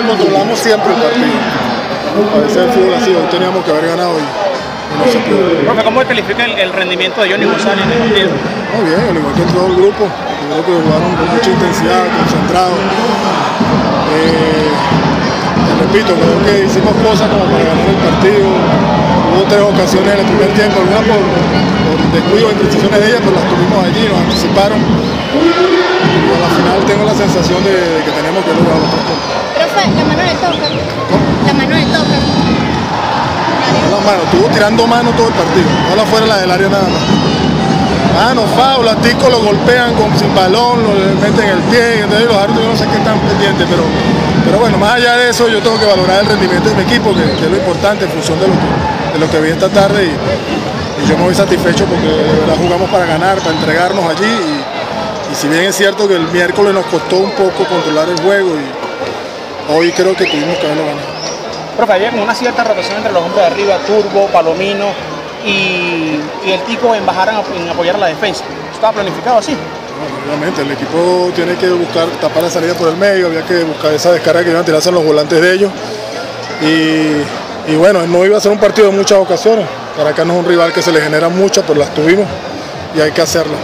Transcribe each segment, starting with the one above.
que controlamos siempre el partido. A veces el fútbol así, hoy teníamos que haber ganado y, y no se pudo. Profe, ¿cómo califica el, el rendimiento de Johnny González en el partido? Muy bien, al igual que todo el grupo. Yo creo que jugaron con mucha intensidad, concentrados. Eh, repito, creo que hicimos cosas como para ganar el partido. Hubo tres ocasiones en el primer tiempo, algunas por, por descuido imprecisiones de ellas, pero las tuvimos allí, nos anticiparon. Y a la final tengo la sensación de, de que tenemos que lograr los tres puntos. Mano, estuvo tirando mano todo el partido, no fuera la del área nada más. Mano, foul, a Tico lo golpean con, sin balón, lo meten el pie, entonces los árbitros yo no sé qué están pendientes, pero, pero bueno, más allá de eso yo tengo que valorar el rendimiento de mi equipo, que, es lo importante en función de lo que, de lo que vi esta tarde y, y yo me voy satisfecho porque de verdad jugamos para ganar, para entregarnos allí y, y si bien es cierto que el miércoles nos costó un poco controlar el juego y hoy creo que tuvimos que haberlo ganado. Profe, había una cierta rotación entre los hombres de arriba, Turbo, Palomino y, y el Tico en bajar en apoyar a la defensa. ¿Estaba planificado así? Obviamente, el equipo tiene que buscar tapar la salida por el medio, había que buscar esa descarga que iban a tirarse en los volantes de ellos. Y, y bueno, no iba a ser un partido de muchas ocasiones. Caracas no es un rival que se le genera muchas, pero las tuvimos y hay que hacerlas.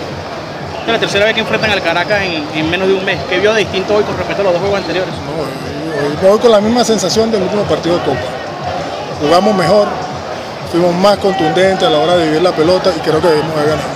Es la tercera vez que enfrentan al Caracas en, en menos de un mes. ¿Qué vio de distinto hoy con respecto a los dos juegos anteriores? No, me voy con la misma sensación del último partido de Copa. Jugamos mejor, fuimos más contundentes a la hora de vivir la pelota y creo que debimos haber ganado.